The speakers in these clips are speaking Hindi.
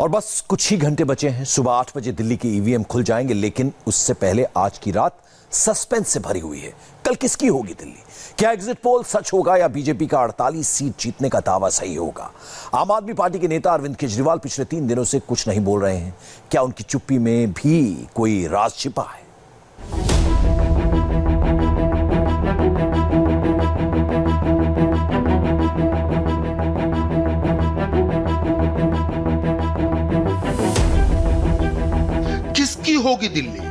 और बस कुछ ही घंटे बचे हैं। सुबह आठ बजे दिल्ली के ईवीएम खुल जाएँगे, लेकिन उससे पहले आज की रात सस्पेंस से भरी हुई है। कल किसकी होगी दिल्ली? क्या एग्जिट पोल सच होगा या बीजेपी का 48 सीट जीतने का दावा सही होगा? आम आदमी पार्टी के नेता अरविंद केजरीवाल पिछले तीन दिनों से कुछ नहीं बोल रहे हैं। क्या उनकी चुप्पी में भी कोई राज छिपा है? होगी दिल्ली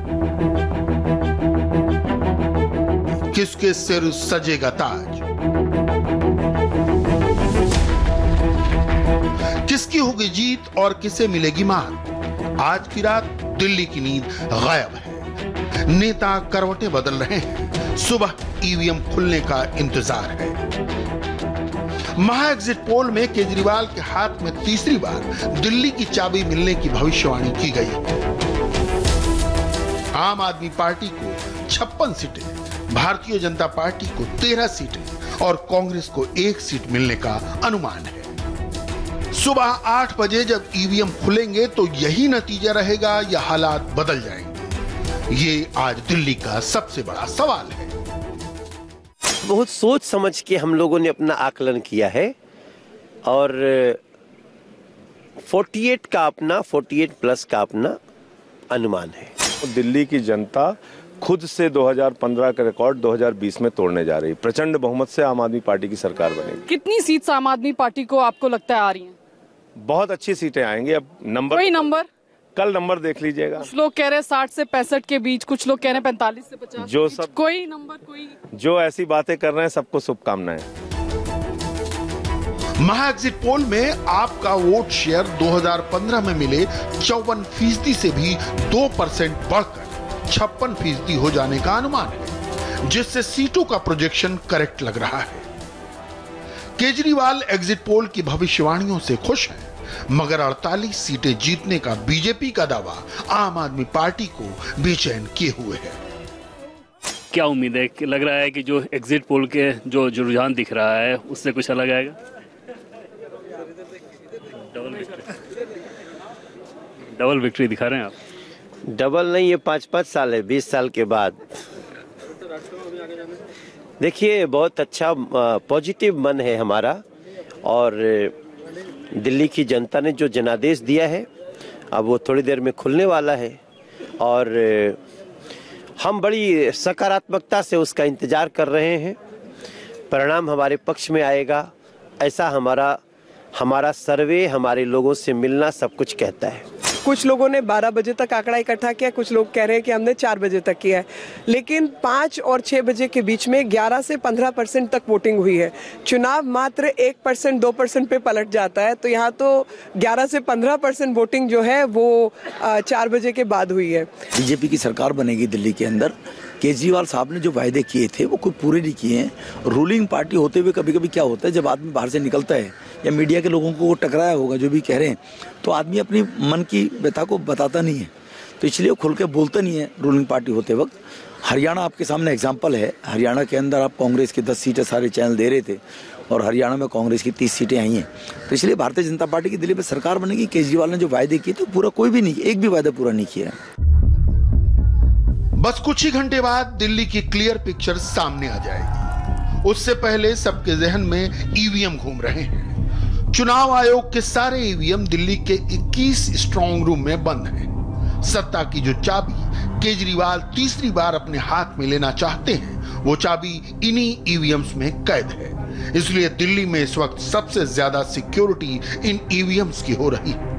किसके सिर सजेगा ताज? किसकी होगी जीत और किसे मिलेगी मान? आज की रात दिल्ली की नींद गायब है। नेता करवटें बदल रहे हैं। सुबह ईवीएम खुलने का इंतज़ार है। महा एग्जिट पोल में केजरीवाल के हाथ में तीसरी बार दिल्ली की चाबी मिलने की भविष्यवाणी की गई। आम आदमी पार्टी को छप्पन सीटें, भारतीय जनता पार्टी को तेरह सीटें और कांग्रेस को एक सीट मिलने का अनुमान है। सुबह आठ बजे जब ईवीएम खुलेंगे तो यही नतीजा रहेगा, या हालात बदल जाएँगे। ये आज दिल्ली का सबसे बड़ा सवाल है। बहुत सोच समझ के हम लोगों ने अपना आकलन किया है और 48 का अपना 48 प्लस का अपना अनुमान है। दिल्ली की जनता खुद से 2015 का रिकॉर्ड 2020 में तोड़ने जा रही है। प्रचंड बहुमत से आम आदमी पार्टी की सरकार बनेगी कितनी सीट आम आदमी पार्टी को आपको लगता है आ रही हैं? बहुत अच्छी सीटें आएँगी। अब नंबर कोई नंबर? कल नंबर देख लीजिएगा। कुछ लोग कह रहे हैं साठ से पैंसठ के बीच कुछ लोग कह रहे हैं पैंतालीस से पचास जो सब- कोई नंबर कोई जो ऐसी बातें कर रहे हैं सबको शुभकामनाएँ। महा एग्जिट पोल में आपका वोट शेयर 2015 में मिले चौवन फ़ीसदी से भी दो परसेंट बढ़कर छप्पन फ़ीसदी हो जाने का अनुमान है, जिससे सीटों का प्रोजेक्शन करेक्ट लग रहा है। केजरीवाल एग्जिट पोल की भविष्यवाणियों से खुश हैं, मगर 48 सीटें जीतने का बीजेपी का दावा आम आदमी पार्टी को बेचैन किए हुए है। क्या उम्मीद है लग रहा है कि जो एग्जिट पोल के जो रुझान दिख रहा है, उससे कुछ अलग आएगा? डबल विक्ट्री दिखा रहे हैं आप? डबल नहीं, ये पाँच पाँच साल है, बीस साल के बाद। देखिए, बहुत अच्छा पॉजिटिव मन है हमारा, और दिल्ली की जनता ने जो जनादेश दिया है, अब वो थोड़ी देर में खुलने वाला है, और हम बड़ी सकारात्मकता से उसका इंतज़ार कर रहे हैं। परिणाम हमारे पक्ष में आएगा, ऐसा हमारा हमारा सर्वे हमारे लोगों से मिलना सब कुछ कहता है। कुछ लोगों ने 12 बजे तक आंकड़ा इकट्ठा किया कुछ लोग कह रहे हैं कि हमने 4 बजे तक किया है। लेकिन 5 और 6 बजे के बीच में 11 से 15 परसेंट तक वोटिंग हुई है। चुनाव मात्र 1 परसेंट दो परसेंट पे पलट जाता है तो यहाँ तो 11 से 15 परसेंट वोटिंग जो है वो चार बजे के बाद हुई है। बीजेपी की सरकार बनेगी दिल्ली के अंदर। केजरीवाल साहब ने जो वायदे किए थे, वो कोई पूरे नहीं किए हैं। रूलिंग पार्टी होते हुए कभी कभी क्या होता है, जब आदमी बाहर से निकलता है, या मीडिया के लोगों को वो टकराया होगा, जो भी कह रहे हैं तो आदमी अपनी मन की व्यथा को बताता नहीं है। तो इसलिए खुल के बोलता नहीं है रूलिंग पार्टी होते वक्त। हरियाणा आपके सामने एग्ज़ाम्पल है। हरियाणा के अंदर आप कांग्रेस की दस सीटें सारे चैनल दे रहे थे, और हरियाणा में कांग्रेस की तीस सीटें आई हैं। तो इसलिए भारतीय जनता पार्टी की दिल्ली में सरकार बनेगी, केजरीवाल ने जो वायदे किए थे पूरा कोई भी नहीं, एक भी वायदा पूरा नहीं किया है। बस कुछ ही घंटे बाद दिल्ली की क्लियर पिक्चर सामने आ जाएगी। उससे पहले सबके जहन में ईवीएम घूम रहे हैं। चुनाव आयोग के सारे ईवीएम दिल्ली के 21 स्ट्रांग रूम में बंद हैं। सत्ता की जो चाबी केजरीवाल तीसरी बार अपने हाथ में लेना चाहते हैं, वो चाबी इन्हीं ईवीएम्स में कैद है। इसलिए दिल्ली में इस वक्त सबसे ज़्यादा सिक्योरिटी इन ईवीएम्स की हो रही है।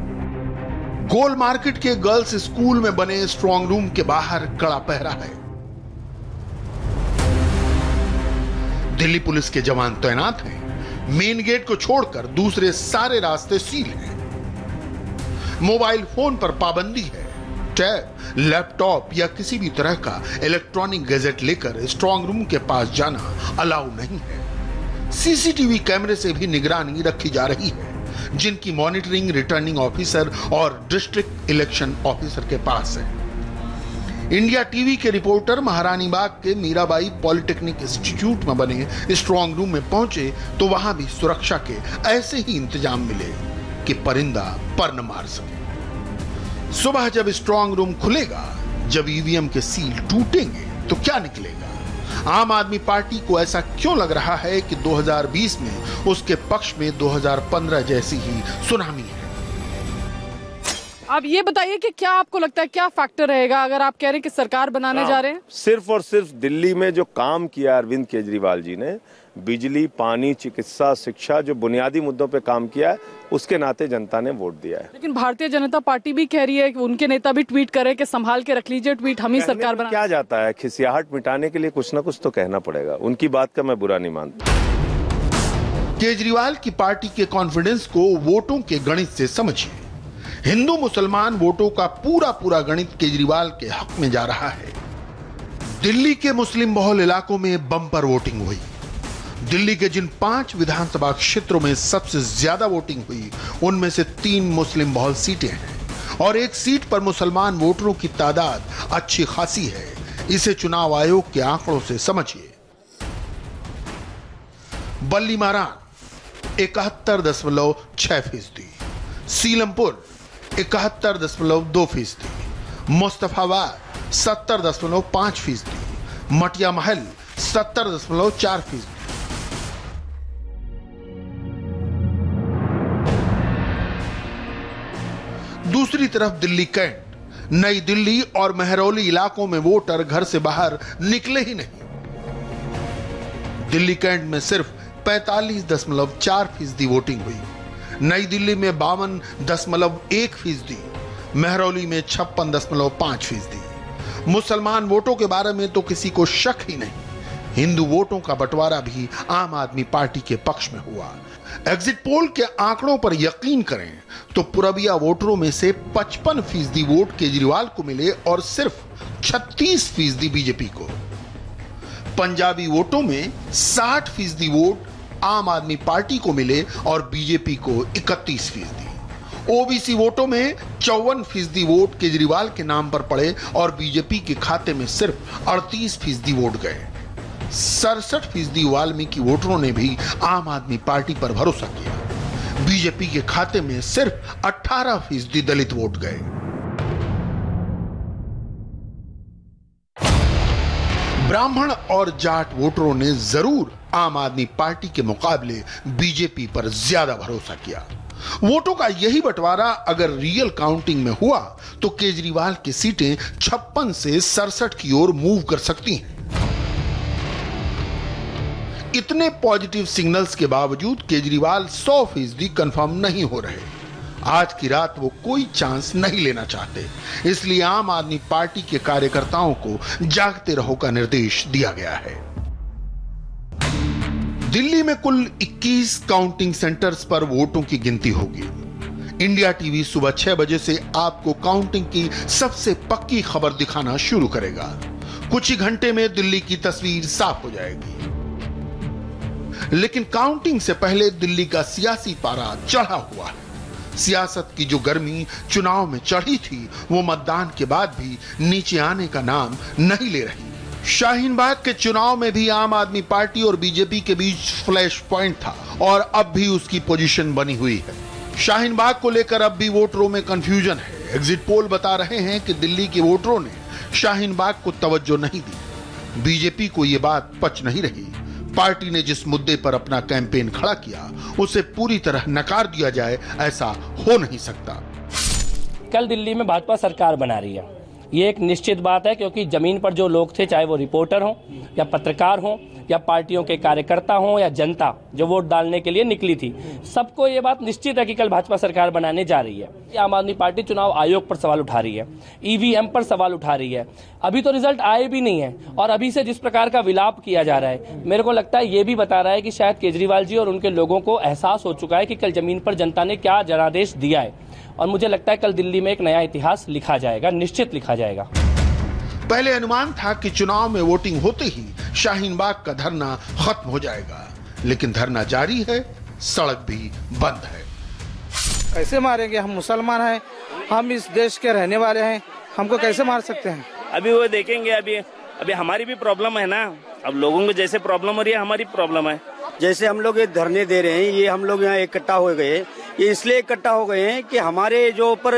गोल मार्केट के गर्ल्स स्कूल में बने स्ट्रांग रूम के बाहर कड़ा पहरा है। दिल्ली पुलिस के जवान तैनात हैं। मेन गेट को छोड़कर दूसरे सारे रास्ते सील हैं। मोबाइल फ़ोन पर पाबंदी है। टैब लैपटॉप या किसी भी तरह का इलेक्ट्रॉनिक गैजेट लेकर स्ट्रांग रूम के पास जाना अलाउ नहीं है। सीसीटीवी कैमरे से भी निगरानी रखी जा रही है। जिनकी मॉनिटरिंग रिटर्निंग ऑफिसर और डिस्ट्रिक्ट इलेक्शन ऑफिसर के पास है। इंडिया टीवी के रिपोर्टर महारानी बाग के मीराबाई पॉलिटेक्निक इंस्टीट्यूट में बने स्ट्रांग रूम में पहुँचे तो वहाँ भी सुरक्षा के ऐसे ही इंतज़ाम मिले कि परिंदा पर न मार सके। सुबह जब स्ट्रांग रूम खुलेगा, जब ईवीएम के सील टूटेंगे तो क्या निकलेगा? आम आदमी पार्टी को ऐसा क्यों लग रहा है कि 2020 में उसके पक्ष में 2015 जैसी ही सुनामी है? आप ये बताइए कि क्या आपको लगता है क्या फैक्टर रहेगा अगर आप कह रहे हैं कि सरकार बनाने जा रहे हैं? सिर्फ़ और सिर्फ़ दिल्ली में जो काम किया अरविंद केजरीवाल जी ने बिजली पानी चिकित्सा शिक्षा जो बुनियादी मुद्दों पे काम किया है उसके नाते जनता ने वोट दिया है। लेकिन भारतीय जनता पार्टी भी कह रही है कि उनके नेता भी ट्वीट करे कि संभाल के रख लीजिए ट्वीट हम ही सरकार बना। क्या जाता है? खिसियाहट मिटाने के लिए कुछ ना कुछ तो कहना पड़ेगा। उनकी बात का मैं बुरा नहीं मानता। केजरीवाल की पार्टी के कॉन्फिडेंस को वोटों के गणित से समझिए। हिंदू मुसलमान वोटों का पूरा पूरा गणित केजरीवाल के हक में जा रहा है। दिल्ली के मुस्लिम बहुल इलाकों में बम्पर वोटिंग हुई। दिल्ली के जिन पाँच विधानसभा क्षेत्रों में सबसे ज़्यादा वोटिंग हुई, उनमें से तीन मुस्लिम बहुल सीटें हैं। और एक सीट पर मुसलमान वोटरों की तादाद अच्छी खासी है। इसे चुनाव आयोग के आंकड़ों से समझिए। बल्ली मारान, इकहत्तर दशमलव छह फ़ीसदी। सीलमपुर, इकहत्तर दशमलव दो फ़ीसदी। मुस्तफाबाद, सत्तर दशमलव पाँच फ़ीसदी। मटिया महल, सत्तर दशमलव चार फ़ीसदी। दूसरी तरफ़ दिल्ली कैंट। नई दिल्ली और मेहरौली इलाकों में वोटर घर से बाहर निकले ही नहीं। दिल्ली कैंट में सिर्फ़ पैंतालीस दशमलव चार फ़ीसदी वोटिंग हुई। नई दिल्ली में बावन दशमलव एक फ़ीसदी, मेहरौली में छप्पन दशमलव पाँच फ़ीसदी। मुसलमान वोटों के बारे में तो किसी को शक ही नहीं। हिंदू वोटों का बंटवारा भी आम आदमी पार्टी के पक्ष में हुआ। एग्जिट पोल के आंकड़ों पर यकीन करें तो पुरबिया वोटरों में से 55 फ़ीसदी वोट केजरीवाल को मिले और सिर्फ़ 36 फ़ीसदी बीजेपी को। पंजाबी वोटों में 60 फ़ीसदी वोट आम आदमी पार्टी को मिले और बीजेपी को 31 फ़ीसदी। ओबीसी वोटों में चौवन फ़ीसदी वोट केजरीवाल के नाम पर पड़े और बीजेपी के खाते में सिर्फ़ 38 फ़ीसदी वोट गए। सड़सठ फ़ीसदी वाल्मीकि वोटरों ने भी आम आदमी पार्टी पर भरोसा किया। बीजेपी के खाते में सिर्फ़ 18 फ़ीसदी दलित वोट गए। ब्राह्मण और जाट वोटरों ने ज़रूर आम आदमी पार्टी के मुकाबले बीजेपी पर ज़्यादा भरोसा किया। वोटों का यही बंटवारा अगर रियल काउंटिंग में हुआ तो केजरीवाल की सीटें छप्पन से सड़सठ की ओर मूव कर सकती हैं। इतने पॉजिटिव सिग्नल्स के बावजूद केजरीवाल 100 फ़ीसदी कंफर्म नहीं हो रहे। आज की रात वो कोई चांस नहीं लेना चाहते। इसलिए आम आदमी पार्टी के कार्यकर्ताओं को जागते रहो का निर्देश दिया गया है। दिल्ली में कुल 21 काउंटिंग सेंटर्स पर वोटों की गिनती होगी। इंडिया टीवी सुबह छह बजे से आपको काउंटिंग की सबसे पक्की खबर दिखाना शुरू करेगा। कुछ ही घंटे में दिल्ली की तस्वीर साफ़ हो जाएगी। लेकिन काउंटिंग से पहले दिल्ली का सियासी पारा चढ़ा हुआ है। सियासत की जो गर्मी चुनाव में चढ़ी थी, वो मतदान के बाद भी नीचे आने का नाम नहीं ले रही। शाहीन बाग के चुनाव में भी आम आदमी पार्टी और बीजेपी के बीच फ्लैश पॉइंट था और अब भी उसकी पोजीशन बनी हुई है। शाहीन बाग को लेकर अब भी वोटरों में कंफ्यूजन है। एग्जिट पोल बता रहे हैं कि दिल्ली के वोटरों ने शाहीन बाग को तवज्जो नहीं दी। बीजेपी को यह बात पच नहीं रही। पार्टी ने जिस मुद्दे पर अपना कैंपेन खड़ा किया, उसे पूरी तरह नकार दिया जाए, ऐसा हो नहीं सकता। कल दिल्ली में भाजपा सरकार बना रही है। ये एक निश्चित बात है, क्योंकि ज़मीन पर जो लोग थे, चाहे वो रिपोर्टर हों, या पत्रकार हों, या पार्टियों के कार्यकर्ता हों, या जनता, जो वोट डालने के लिए निकली थी, सबको ये बात निश्चित है कि कल भाजपा सरकार बनाने जा रही है। आम आदमी पार्टी चुनाव आयोग पर सवाल उठा रही है ईवीएम पर सवाल उठा रही है। अभी तो रिज़ल्ट आए भी नहीं है, और अभी से जिस प्रकार का विलाप किया जा रहा है, मेरे को लगता है ये भी बता रहा है कि शायद केजरीवाल जी और उनके लोगों को एहसास हो चुका है कि कल ज़मीन पर जनता ने क्या जनादेश दिया है। और मुझे लगता है कल दिल्ली में एक नया इतिहास लिखा जाएगा निश्चित लिखा जाएगा। पहले अनुमान था कि चुनाव में वोटिंग होते ही शाहीन बाग का धरना खत्म हो जाएगा लेकिन धरना जारी है सड़क भी बंद है। कैसे मारेंगे? हम मुसलमान हैं हम इस देश के रहने वाले हैं हमको कैसे मार सकते हैं? अभी वो देखेंगे अभी अभी हमारी भी प्रॉब्लम है ना। अब लोगों को जैसे प्रॉब्लम हो रही है हमारी प्रॉब्लम है। जैसे हम लोग ये धरने दे रहे हैं ये हम लोग यहाँ इकट्ठा हो गए ये इसलिए इकट्ठा हो गए हैं कि हमारे जो ऊपर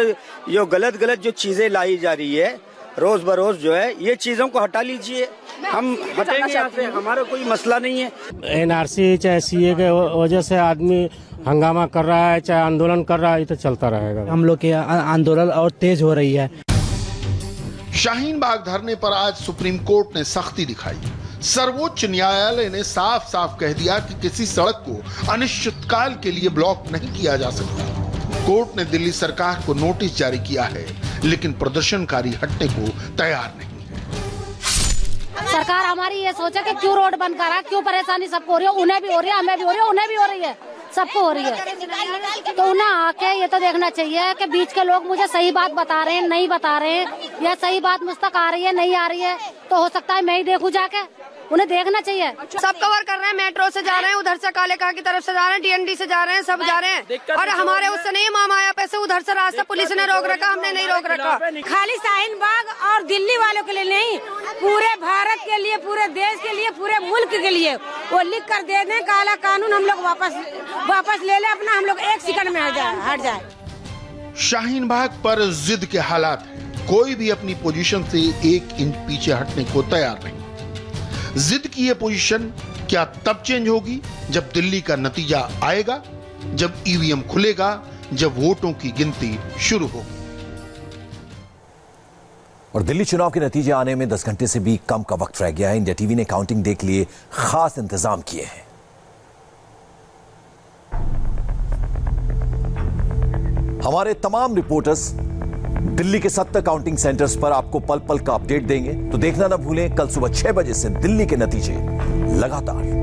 जो गलत गलत जो चीज़ें लाई जा रही है रोज बरोज जो है ये चीज़ों को हटा लीजिए। हम हटेंगे यहाँ से हमारा कोई मसला नहीं है। एनआरसी चाहे सीए के वजह से आदमी हंगामा कर रहा है चाहे आंदोलन कर रहा है ये तो चलता रहेगा। हम लोग के आंदोलन और तेज हो रही है। शाहीन बाग धरने पर आज सुप्रीम कोर्ट ने सख्ती दिखाई। सर्वोच्च न्यायालय ने साफ़ साफ़ कह दिया कि किसी सड़क को अनिश्चितकाल के लिए ब्लॉक नहीं किया जा सकता। कोर्ट ने दिल्ली सरकार को नोटिस जारी किया है, लेकिन प्रदर्शनकारी हटने को तैयार नहीं सरकार हमारी ये सोचे कि क्यों रोड बंद करा, क्यों परेशानी सबको हो रही है, उन्हें भी हो रही है, हमें भी हो रही है, उन्हें भी हो रही है, सबको हो रही है। तो उन्हें आके ये तो देखना चाहिए कि बीच के लोग मुझे सही बात बता रहे हैं, नहीं बता रहे हैं, या सही बात मुझ तक आ रही है, नहीं आ रही है तो हो सकता है मैं ही देखूँ जाके। उन्हें देखना चाहिए। सब कवर कर रहे हैं मेट्रो से जा रहे हैं उधर से काले कहा की तरफ़ से जा रहे हैं डीएनडी से जा रहे हैं सब जा रहे हैं। और हमारे उससे नहीं मामाया पैसे उधर से रास्ता पुलिस ने रोक रखा हमने नहीं रोक रखा। खाली शाहीन बाग और दिल्ली वालों के लिए नहीं पूरे भारत के लिए पूरे देश के लिए पूरे मुल्क के लिए। वो लिख कर दे दें काला कानून हम लोग वापस वापस ले ले अपना हम लोग एक सेकंड में हट जाए हट जाए। शाहीन बाग पर जिद के हालात हैं। कोई भी अपनी पोजीशन से एक इंच पीछे हटने को तैयार नहीं। जिद की ये पोजीशन क्या तब चेंज होगी जब दिल्ली का नतीजा आएगा, जब ईवीएम खुलेगा, जब वोटों की गिनती शुरू होगी। और दिल्ली चुनाव के नतीजे आने में 10 घंटे से भी कम का वक्त रह गया है। इंडिया टीवी ने काउंटिंग डे के लिए खास इंतज़ाम किए हैं। हमारे तमाम रिपोर्टर्स दिल्ली के सत्तर काउंटिंग सेंटर्स पर आपको पल पल का अपडेट देंगे। तो देखना ना भूलें, कल सुबह छह बजे से दिल्ली के नतीजे लगातार।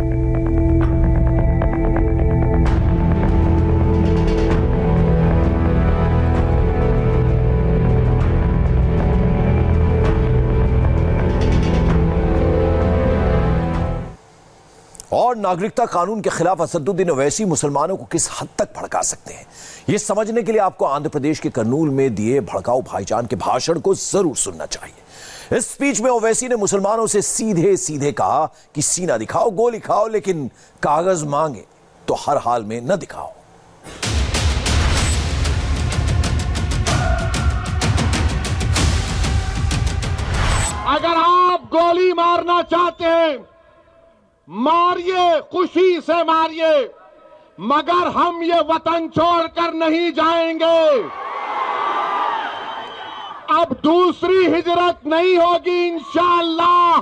नागरिकता कानून के खिलाफ असदुद्दीन ओवैसी मुसलमानों को किस हद तक भड़का सकते हैं? यह समझने के लिए आपको आंध्र प्रदेश के कर्नूल में दिए भड़काऊ भाईजान के भाषण को ज़रूर सुनना चाहिए। इस स्पीच में ओवैसी ने मुसलमानों से सीधे सीधे कहा कि सीना दिखाओ, गोली खाओ, लेकिन कागज़ मांगे तो हर हाल में न दिखाओ। अगर आप गोली मारना चाहते हैं मारिए, खुशी से मारिए। मगर हम ये वतन छोड़कर नहीं जाएँगे। अब दूसरी हिजरत नहीं होगी, इंशाल्लाह।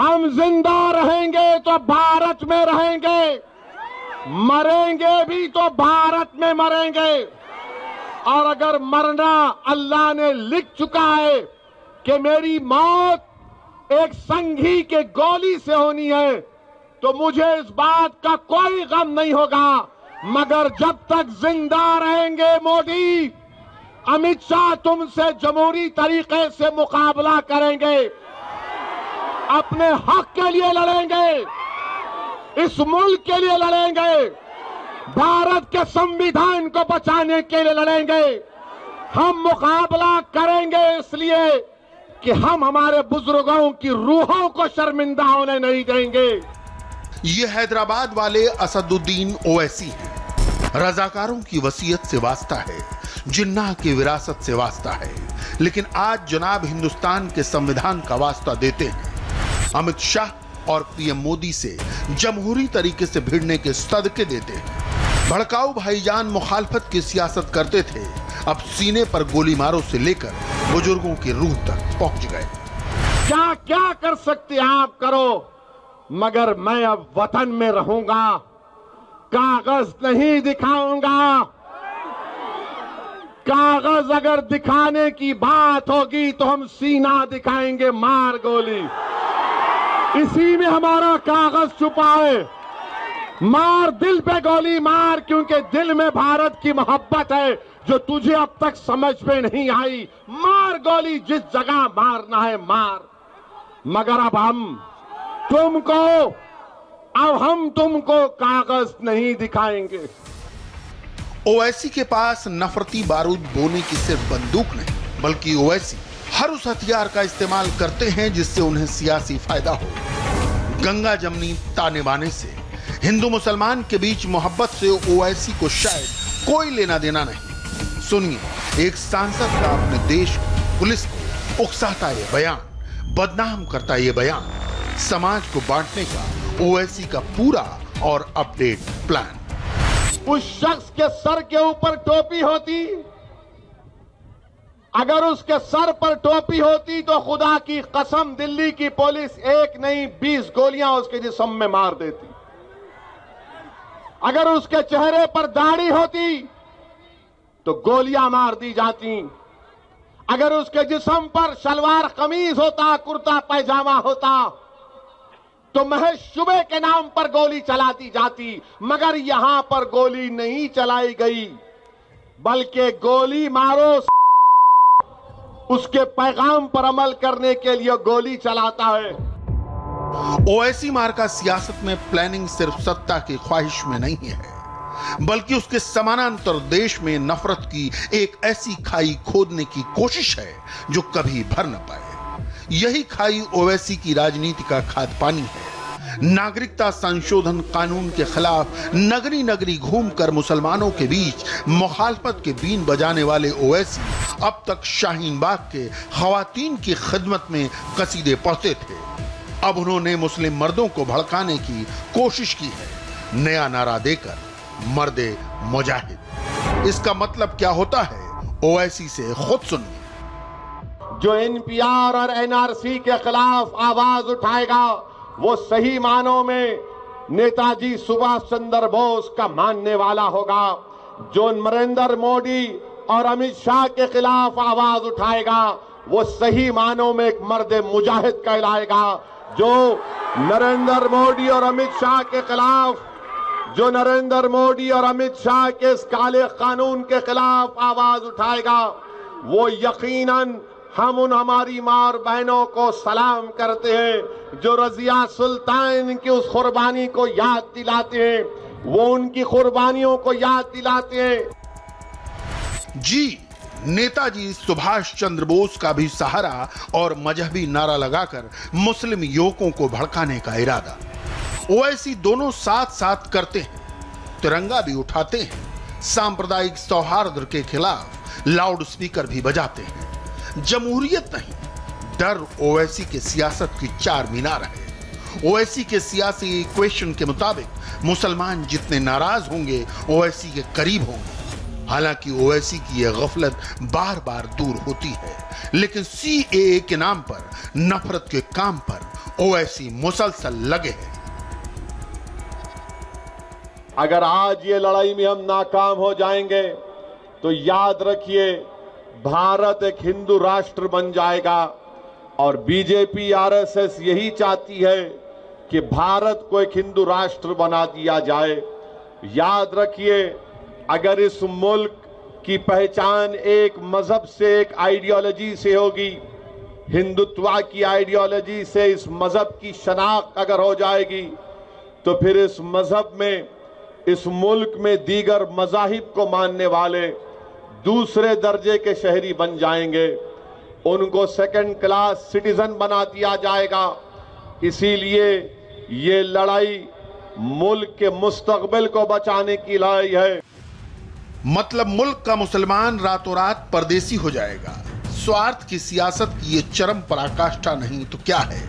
हम ज़िंदा रहेंगे तो भारत में रहेंगे। मरेंगे भी तो भारत में मरेंगे। और अगर मरना अल्लाह ने लिख चुका है कि मेरी मौत एक संघी के गोली से होनी है तो मुझे इस बात का कोई गम नहीं होगा। मगर जब तक ज़िंदा रहेंगे मोदी, अमित शाह तुमसे जमहूरी तरीके से मुकाबला करेंगे। अपने हक के लिए लड़ेंगे, इस मुल्क के लिए लड़ेंगे, भारत के संविधान को बचाने के लिए लड़ेंगे। हम मुकाबला करेंगे इसलिए कि हम हमारे बुज़ुर्गों की रूहों को शर्मिंदा होने नहीं देंगे। ये हैदराबाद वाले असदुद्दीन ओवैसी हैं। रजाकारों की वसीयत से वास्ता है जिन्ना की विरासत से वास्ता है। लेकिन आज जनाब हिंदुस्तान के संविधान का वास्ता देते हैं। अमित शाह और पीएम मोदी से जमहूरी तरीके से भिड़ने के सदके देते हैं। भड़काऊ भाईजान मुखालफत की सियासत करते थे, अब सीने पर गोली मारो से लेकर बुज़ुर्गों की रूह तक पहुँच गए। क्या क्या कर सकते हैं आप, करो। मगर मैं अब वतन में रहूँगा। कागज़ नहीं दिखाऊँगा। कागज़ अगर दिखाने की बात होगी तो हम सीना दिखाएँगे मार गोली। इसी में हमारा कागज़ छुपा है। मार दिल पे गोली मार, क्योंकि दिल में भारत की मोहब्बत है। जो तुझे अब तक समझ में नहीं आई, मार गोली जिस जगह मारना है, मार। मगर अब हम तुमको, अब हम तुमको कागज़ नहीं दिखाएँगे। ओवैसी के पास नफरती बारूद बोने की सिर्फ़ बंदूक नहीं, बल्कि ओवैसी हर उस हथियार का इस्तेमाल करते हैं जिससे उन्हें सियासी फ़ायदा हो। गंगा जमनी ताने बाने से, हिंदू मुसलमान के बीच मोहब्बत से ओवैसी को शायद कोई लेना देना नहीं। सुनिए। एक सांसद का अपने देश पुलिस को उकसाता ये बयान, बदनाम करता ये बयान। समाज को बांटने का ओएसी का पूरा और अपडेट प्लान। उस शख्स के सर के ऊपर टोपी होती, अगर उसके सर पर टोपी होती तो खुदा की कसम दिल्ली की पुलिस एक नहीं, बीस गोलियाँ उसके जिसम में मार देती। अगर उसके चेहरे पर दाढ़ी होती तो गोलियाँ मार दी जाती। अगर उसके जिसम पर शलवार कमीज होता, कुर्ता पैजामा होता तो महज शुबे के नाम पर गोली चला दी जाती, मगर यहाँ पर गोली नहीं चलाई गई, बल्कि गोली मारो उसके पैगाम पर अमल करने के लिए गोली चलाता है। ओवैसी मार्का सियासत में प्लानिंग सिर्फ़ सत्ता की ख्वाहिश में नहीं है। बल्कि उसके समानांतर देश में नफरत की एक ऐसी खाई खोदने की कोशिश है जो कभी भर न पाए। यही खाई ओवैसी की राजनीति का खाद पानी है। नागरिकता संशोधन कानून के खिलाफ नगरी नगरी घूमकर मुसलमानों के बीच मुखालफत के बीन बजाने वाले ओवैसी अब तक शाहीन बाग के खातन की खिदमत में कसीदे पढ़ते थे। अब उन्होंने मुस्लिम मर्दों को भड़काने की कोशिश की है। नया नारा देकर मर्दे मुजाहिद। इसका मतलब क्या होता है? ओएसी से खुद सुनिए। जो एनपीआर और एनआरसी के खिलाफ आवाज़ उठाएगा, वो सही मानों में नेताजी सुभाष चंद्र बोस का मानने वाला होगा। जो नरेंद्र मोदी और अमित शाह के खिलाफ आवाज़ उठाएगा, वो सही मानों में एक मर्द मुजाहिद कहलाएगा। जो नरेंद्र मोदी और अमित शाह के खिलाफ जो नरेंद्र मोदी और अमित शाह के इस काले कानून के खिलाफ आवाज़ उठाएगा, वो यकीनन हम उन हमारी मार बहनों को सलाम करते हैं, जो रजिया सुल्तान की उस कुर्बानी को याद दिलाते हैं, वो उनकी कुर्बानियों को याद दिलाते हैं। जी, नेताजी सुभाष चंद्र बोस का भी सहारा और मजहबी नारा लगाकर मुस्लिम युवकों को भड़काने का इरादा। ओवैसी दोनों साथ साथ करते हैं, तिरंगा भी उठाते हैं, सांप्रदायिक सौहार्द के खिलाफ लाउड स्पीकर भी बजाते हैं। जमहूरियत नहीं, डर ओवैसी के सियासत की चार मीनार है। ओवैसी के सियासी इक्वेशन के मुताबिक मुसलमान जितने नाराज़ होंगे, ओवैसी के करीब होंगे। हालाँकि ओवैसी की यह गफलत बार बार दूर होती है, लेकिन सी के नाम पर, नफरत के काम पर ओवैसी मुसलसल लगे हैं। अगर आज ये लड़ाई में हम नाकाम हो जाएँगे तो याद रखिए, भारत एक हिंदू राष्ट्र बन जाएगा। और बीजेपी, आरएसएस यही चाहती है कि भारत को एक हिंदू राष्ट्र बना दिया जाए। याद रखिए, अगर इस मुल्क की पहचान एक मज़हब से, एक आइडियोलॉजी से होगी, हिंदुत्व की आइडियोलॉजी से इस मज़हब की शनाख्त अगर हो जाएगी तो फिर इस मज़हब में इस मुल्क में दीगर मजाहिब को मानने वाले दूसरे दर्जे के शहरी बन जाएँगे। उनको सेकंड क्लास सिटीजन बना दिया जाएगा। इसीलिए ये लड़ाई मुल्क के मुस्तकबिल को बचाने की लड़ाई है। मतलब मुल्क का मुसलमान रातों रात परदेसी हो जाएगा। स्वार्थ की सियासत की ये चरम पराकाष्ठा नहीं तो क्या है?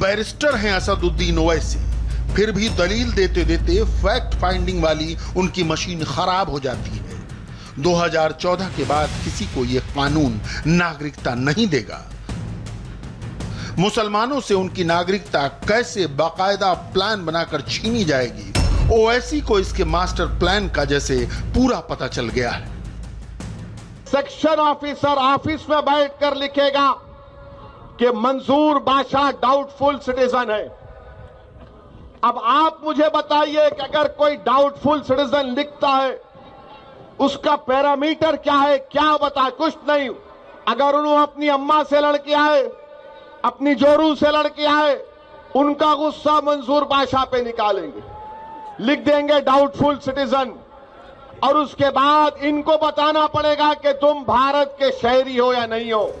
बैरिस्टर हैं असदुद्दीन ओवैसी। फिर भी दलील देते देते फैक्ट फाइंडिंग वाली उनकी मशीन खराब हो जाती है। 2014 के बाद किसी को यह कानून नागरिकता नहीं देगा। मुसलमानों से उनकी नागरिकता कैसे बाकायदा प्लान बनाकर छीनी जाएगी? ओवैसी को इसके मास्टर प्लान का जैसे पूरा पता चल गया है। सेक्शन ऑफिसर ऑफ़िस में बैठकर लिखेगा कि मंसूर बादशाह डाउटफुल सिटीजन है। अब आप मुझे बताइए कि अगर कोई डाउटफुल सिटीजन लिखता है, उसका पैरामीटर क्या है, क्या बता? कुछ नहीं। अगर उन्होंने अपनी अम्मा से लड़के आए, अपनी जोरू से लड़के आए, उनका गुस्सा मंसूर बादशाह पे निकालेंगे। लिख देंगे डाउटफुल सिटीजन और उसके बाद इनको बताना पड़ेगा कि तुम भारत के शहरी हो या नहीं हो।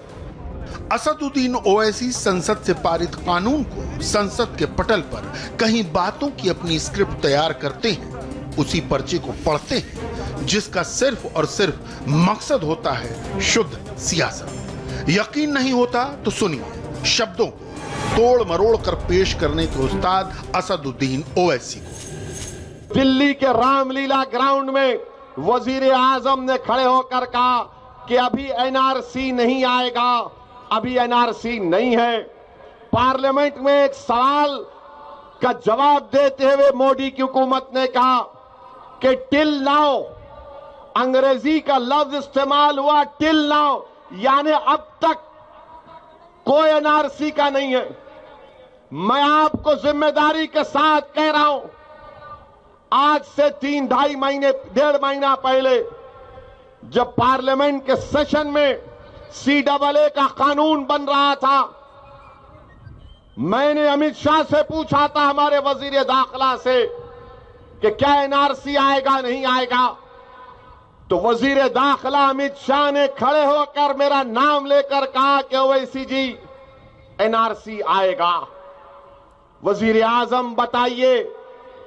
असदुद्दीन ओवैसी संसद से पारित कानून को संसद के पटल पर कहीं बातों की अपनी स्क्रिप्ट तैयार करते हैं, उसी पर्चे को पढ़ते हैं, जिसका सिर्फ़ और सिर्फ़ मकसद होता है शुद्ध सियासत। यकीन नहीं होता तो सुनिए, शब्दों को तोड़ मरोड़ कर पेश करने के उस्ताद असदुद्दीन ओवैसी को। दिल्ली के रामलीला ग्राउंड में वज़ीर आज़म ने खड़े होकर कहा कि अभी एनआरसी नहीं आएगा अभी एनआरसी नहीं है। पार्लियामेंट में एक सवाल का जवाब देते हुए मोदी की हुकूमत ने कहा कि टिल नाउ, अंग्रेज़ी का लफ्ज इस्तेमाल हुआ, टिल नाउ, यानी अब तक कोई एनआरसी का नहीं है। मैं आपको ज़िम्मेदारी के साथ कह रहा हूँ, आज से तीन, ढाई महीने, डेढ़ महीना पहले, जब पार्लियामेंट के सेशन में सी डबल ए का कानून बन रहा था। मैंने अमित शाह से पूछा था हमारे वज़ीर दाखिला से कि क्या एनआरसी आएगा, नहीं आएगा। तो वज़ीर दाखिला अमित शाह ने खड़े होकर मेरा नाम लेकर कहा कि ओवैसी जी एनआरसी आएगा। वज़ीर आज़म, बताइए,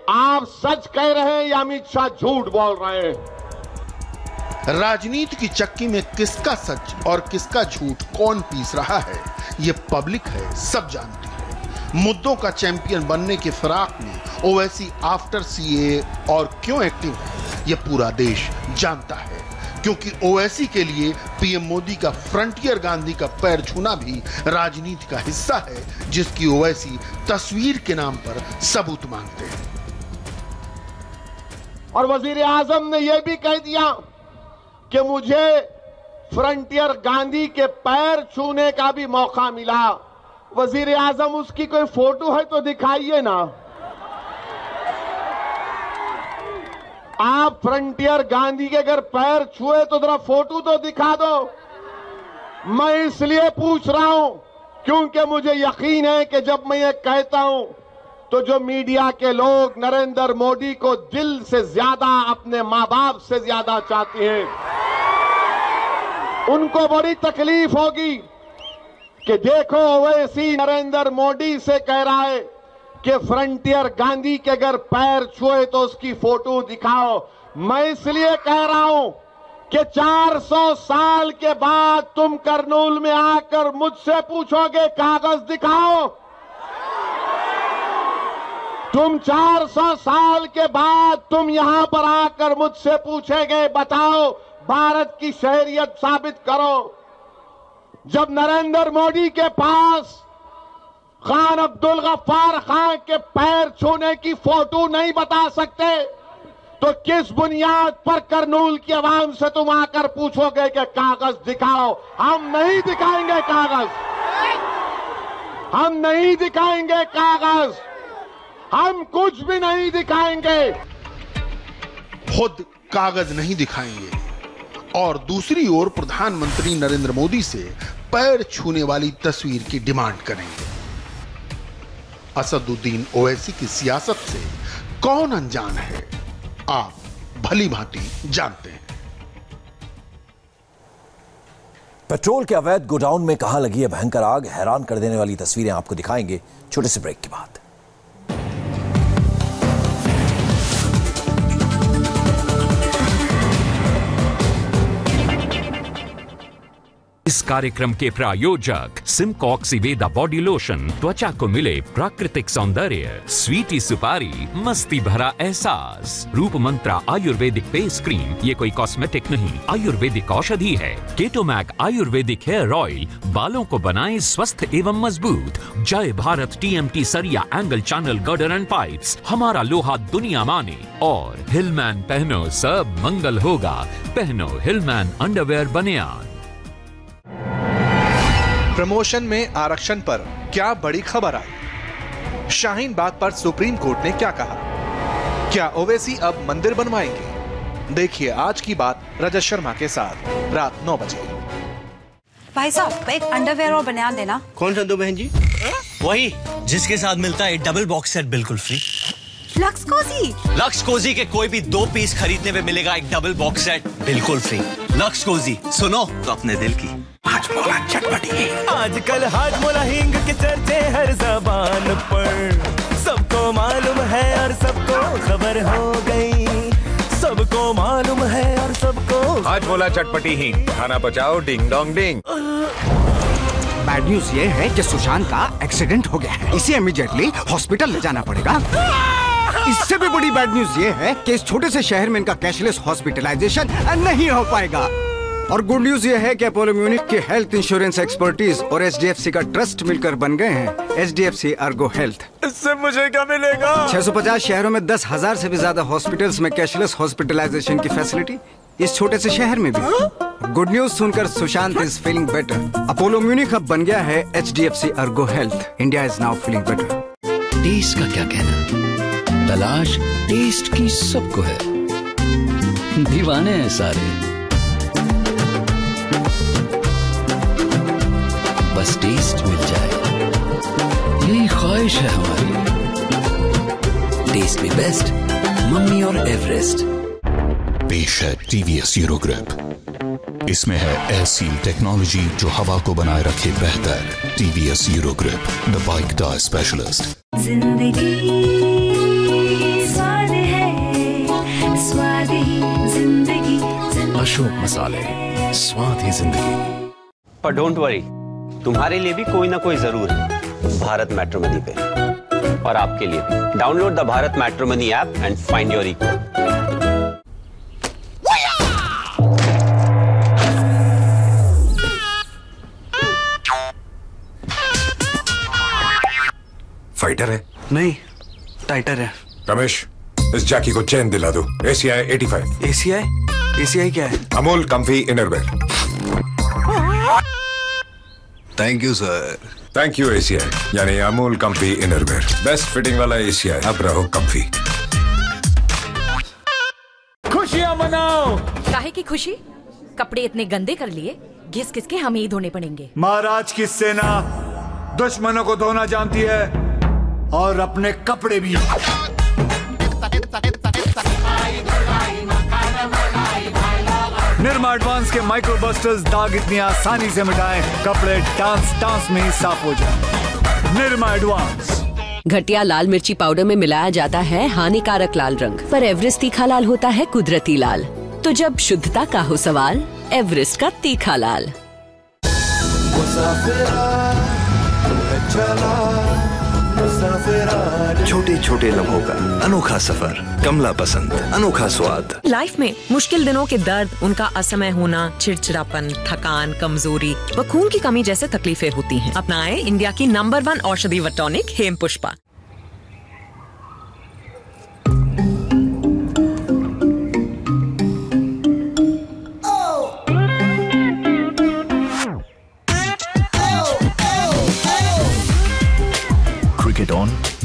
आप सच कह रहे हैं या अमित शाह झूठ बोल रहे हैं? राजनीति की चक्की में किसका सच और किसका झूठ कौन पीस रहा है? ये पब्लिक है, सब जानती है। मुद्दों का चैंपियन बनने के फिराक में ओवैसी आफ्टर सीए और क्यों एक्टिव है? ये पूरा देश जानता है। क्योंकि ओवैसी के लिए पीएम मोदी का फ्रंटियर गांधी का पैर छूना भी राजनीति का हिस्सा है, जिसकी ओवैसी तस्वीर के नाम पर सबूत मांगते हैं। और वज़ीर आज़म ने यह भी कह दिया कि मुझे फ्रंटियर गांधी के पैर छूने का भी मौका मिला। वज़ीर आज़म उसकी कोई फ़ोटो है तो दिखाइए ना। आप फ्रंटियर गांधी के अगर पैर छुए तो जरा फ़ोटो तो दिखा दो। मैं इसलिए पूछ रहा हूँ, क्योंकि मुझे यकीन है कि जब मैं ये कहता हूँ तो जो मीडिया के लोग नरेंद्र मोदी को दिल से ज़्यादा, अपने माँ बाप से ज़्यादा चाहते हैं, उनको बड़ी तकलीफ़ होगी कि देखो वैसी नरेंद्र मोदी से कह रहा है कि फ्रंटियर गांधी के अगर पैर छुए तो उसकी फ़ोटो दिखाओ। मैं इसलिए कह रहा हूँ कि 400 साल के बाद तुम करनूल में आकर मुझसे पूछोगे, कागज़ दिखाओ। तुम 400 साल के बाद तुम यहाँ पर आकर मुझसे पूछेगे, बताओ, भारत की शहरियत साबित करो। जब नरेंद्र मोदी के पास खान अब्दुल गफ्फार खान के पैर छूने की फ़ोटो नहीं बता सकते तो किस बुनियाद पर करनूल की आवाम से तुम आकर पूछोगे कि कागज़ दिखाओ? हम नहीं दिखाएँगे कागज़। हम नहीं दिखाएँगे कागज़। हम कुछ भी नहीं दिखाएँगे। खुद कागज़ नहीं दिखाएँगे। और दूसरी ओर प्रधानमंत्री नरेंद्र मोदी से पैर छूने वाली तस्वीर की डिमांड करेंगे। असदुद्दीन ओवैसी की सियासत से कौन अनजान है? आप भली भांति जानते हैं। पेट्रोल के अवैध गोडाउन में कहाँ लगी है भयंकर आग? हैरान कर देने वाली तस्वीरें आपको दिखाएँगे। छोटे से ब्रेक के बाद। कार्यक्रम के प्रायोजक सिमकॉक्सीवेदा बॉडी लोशन त्वचा को मिले प्राकृतिक सौंदर्य स्वीटी सुपारी, मस्ती भरा एहसास। रूप मंत्रा आयुर्वेदिक फेस क्रीम, ये कोई कॉस्मेटिक नहीं, आयुर्वेदिक औषधि है। केटोमैक आयुर्वेदिक हेयर ऑयल बालों को बनाए स्वस्थ एवं मज़बूत। जय भारत टीएमटी सरिया angle channel girder and pipes हमारा लोहा दुनिया माने। और हिलमैन पहनो, सब मंगल होगा। पहनो हिलमैन अंडरवेयर बनियान प्रमोशन में आरक्षण पर क्या बड़ी खबर आई? शाहीन बाग पर सुप्रीम कोर्ट ने क्या कहा? क्या ओवैसी अब मंदिर बनवाएँगे? देखिए आज की बात रजत शर्मा के साथ रात नौ बजे। भाई साहब एक अंडरवेयर और बनियान देना। कौन सा दो बहन जी? वही जिसके साथ मिलता है डबल बॉक्स सेट बिल्कुल free Lux Cozi Lux Cozi के कोई भी दो पीस खरीदने में मिलेगा एक डबल बॉक्स सेट बिल्कुल फ्री लक्स कोजी सुनो। तो अपने दिल की हाजमोला चटपटी आजकल हाजमोला हींग के चर्चे हर जबान पर। सबको मालूम है और सबको खबर हो गई। सबको मालूम है और सबको आज बोला चटपटी ही खाना बचाओ ding dong ding. Bad news ये है कि सुशांत का एक्सीडेंट हो गया है। इसे इमीडिएटली हॉस्पिटल ले जाना पड़ेगा। इससे भी बड़ी बैड न्यूज़ ये है कि इस छोटे से शहर में इनका कैशलेस हॉस्पिटलाइजेशन नहीं हो पाएगा। और गुड न्यूज़ ये है कि अपोलो म्यूनिक के हेल्थ इंश्योरेंस एक्सपर्टीज और एचडीएफसी का ट्रस्ट मिलकर बन गए हैं। H D F C Ergo health इससे मुझे क्या मिलेगा? 650 शहरों में दस हज़ार ऐसी भी ज़्यादा हॉस्पिटल्स में कैशलेस हॉस्पिटलाइजेशन की फैसिलिटी इस छोटे से शहर में भी। गुड न्यूज़ सुनकर Sushant is feeling better Apollo Munich अब बन गया है H D F C Ergo health India is now feeling better देश का क्या कहना? तलाश टेस्ट की सबको है। दीवाने हैं सारे। बस टेस्ट मिल जाए। यही ख्वाहिश है हमारी। टेस्ट में बेस्ट मम्मी और एवरेस्ट। पेश है टीवीएस यूरो ग्रिप। इसमें है सील टेक्नोलॉजी जो हवा को बनाए रखे बेहतर। TVS euro grip the bike tyre specialist. ज़िंदगी अशोक मसाले स्वाद ही ज़िंदगी। पर डोंट वरी तुम्हारे लिए भी कोई ना कोई ज़रूर है भारत मैट्रोमनी पे। और आपके लिए भी। Download the Bharat matrimony app and find your equal fighter है? नहीं टाइटर है। रमेश इस जैकी को चैन दिला दो। एसीआई 85 एसीआई एसीआई क्या है? Amul comfy innerwear thank you sir thank you ACI यानी Amul comfy innerwear best fitting वाला एसीआई अब रहो कंफी. खुशियाँ मनाओ। काहे की खुशी? कपड़े इतने गंदे कर लिए घिस घिस के हमें ही धोने पड़ेंगे। महाराज की सेना दुश्मनों को धोना जानती है और अपने कपड़े भी। निर्मा एडवांस के माइक्रो बस्टर्स दाग इतनी आसानी से मिटाएँ कपड़े डांस डांस में ही साफ़ हो जाए। निर्मा एडवांस घटिया लाल मिर्ची पाउडर में मिलाया जाता है हानिकारक लाल रंग पर एवरेस्ट तीखा लाल होता है कुदरती लाल। तो जब शुद्धता का हो सवाल एवरेस्ट का तीखा लाल। छोटे छोटे लम्हों का अनोखा सफ़र, कमला पसंद, अनोखा स्वाद। लाइफ में मुश्किल दिनों के दर्द, उनका असमय होना, चिड़चिड़ापन, थकान, कमज़ोरी, व खून की कमी जैसे तकलीफें होती हैं। अपनाएँ इंडिया की नंबर वन औषधि वटॉनिक Hem Pushpa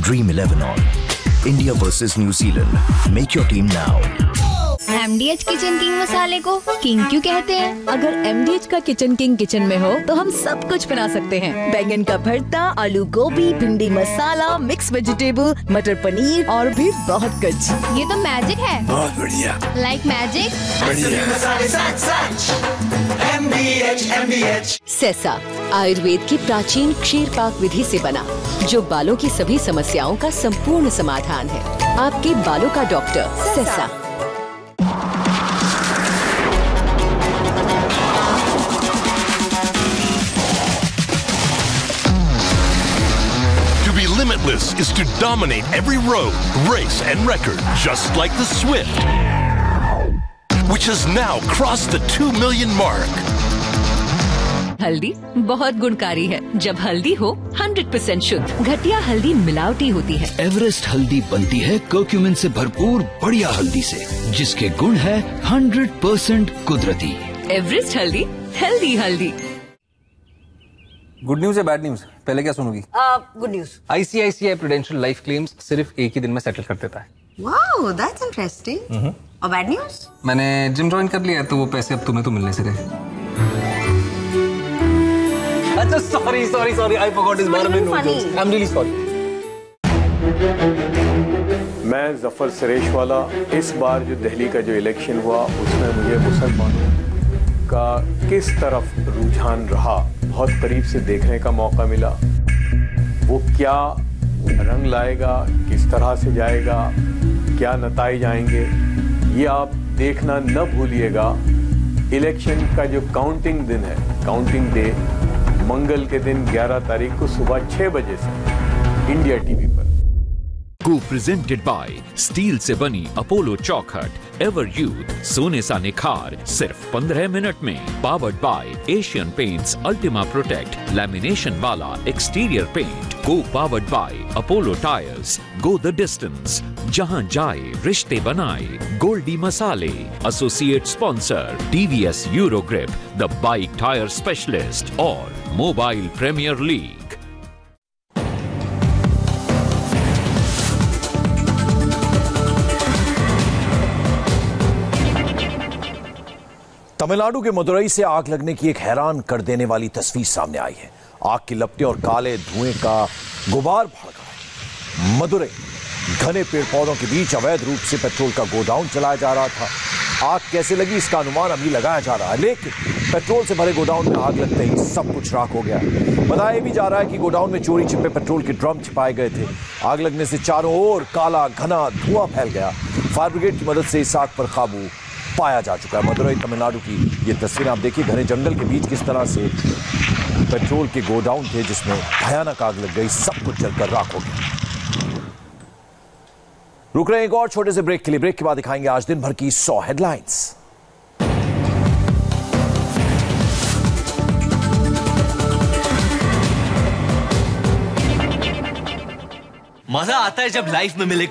Dream 11 on. India versus New Zealand. Make your team now. MDH kitchen king मसाले को किंग क्यों कहते हैं? अगर एमडीएच का किचन किंग किचन में हो तो हम सब कुछ बना सकते हैं। बैंगन का भरता आलू गोभी भिंडी मसाला मिक्स वेजिटेबल मटर पनीर और भी बहुत कुछ। ये तो मैजिक है। बहुत बढ़िया। लाइक मैजिक सेसा आयुर्वेद की प्राचीन क्षीर पाक विधि से बना जो बालों की सभी समस्याओं का संपूर्ण समाधान है। आपके बालों का डॉक्टर सेसा limitless is to dominate every road, race, and record, just like the Swift, which has now crossed the 2 million mark. हल्दी बहुत गुणकारी है। जब हल्दी हो 100% शुद्ध। घटिया हल्दी मिलावटी होती है। एवरेस्ट हल्दी बनती है कर्क्यूमिन से भरपूर बढ़िया हल्दी से जिसके गुण है 100% कुदरती। एवरेस्ट हल्दी हेल्दी हल्दी। गुड न्यूज़ है बैड न्यूज़ पहले क्या सुनोगी? Good news ICICI prudential life claims सिर्फ़ एक ही दिन में सेटल कर देता है। वाओ दैट्स इंटरेस्टिंग और बैड न्यूज़ मैंने जिम ज्वाइन कर लिया है तो वो पैसे अब तुम्हें तो मिलने से गए। अच्छा sorry sorry sorry I forgot इस बारे में no jokes I am really sorry मैं ज़फ़र सरेश वाला इस बार जो दिल्ली का जो इलेक्शन हुआ उसमें मुझे मुसलमानों का किस तरफ़ रुझान रहा? बहुत करीब से देखने का मौका मिला। वो क्या रंग लाएगा? किस तरह से जाएगा? क्या नतज आएँगे ये आप देखना न भूलिएगा। इलेक्शन का जो काउंटिंग दिन है, काउंटिंग डे, मंगल के दिन 11 तारीख को सुबह 6 बजे से, इंडिया टीवी पर। को प्रेजेंटेड बाय स्टील से बनी अपोलो चौखट एवर यूथ सोने सा निखार सिर्फ़ 15 मिनट में। Powered by Asian Paints Ultima protect lamination वाला एक्सटीरियर पेंट को powered by Apollo tyres go the distance जहाँ जाए, रिश्ते बनाए गोल्डी मसाले associate sponsor TVS euro grip the bike tyre specialist और मोबाइल प्रीमियर लीग तमिलनाडु के मदुरई से आग लगने की एक हैरान कर देने वाली तस्वीर सामने आई है। आग की लपटे और काले धुएँ का गुबार भड़का है। मदुरई, घने पेड़ पौधों के बीच अवैध रूप से पेट्रोल का गोडाउन चलाया जा रहा था। आग कैसे लगी, इसका अनुमान अभी लगाया जा रहा है, लेकिन पेट्रोल से भरे गोडाउन में आग लगते ही सब कुछ राख हो गया बताया भी जा रहा है कि गोडाउन में चोरी छिपे पेट्रोल के ड्रम छिपाए गए थे। आग लगने से चारों ओर काला, घना धुआँ फैल गया। फायर ब्रिगेड की मदद से इस आग पर काबू पाया जा चुका है। मदुरई तमिलनाडु की ये तस्वीरें आप देखिए, घने जंगल के बीच किस तरह से पेट्रोल के गोडाउन थे, जिसमें भयानक आग लग गई, सब कुछ जलकर राख हो गया। रुक रहे एक और छोटे से ब्रेक के लिए। ब्रेक के बाद दिखाएँगे आज दिन भर की सौ हेडलाइंस। मज़ा आता है जब लाइफ में मिले